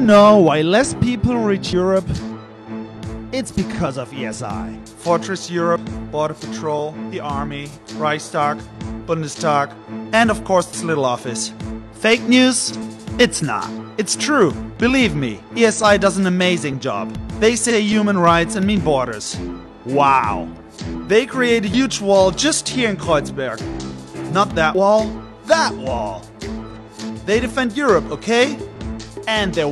know why less people reach Europe? It's because of ESI. Fortress Europe, Border Patrol, the Army, Reichstag, Bundestag, and of course this little office. Fake news? It's not. It's true. Believe me, ESI does an amazing job. They say human rights and mean borders. Wow. They create a huge wall just here in Kreuzberg. Not that wall, that wall. They defend Europe, okay? And they're